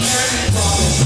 Everybody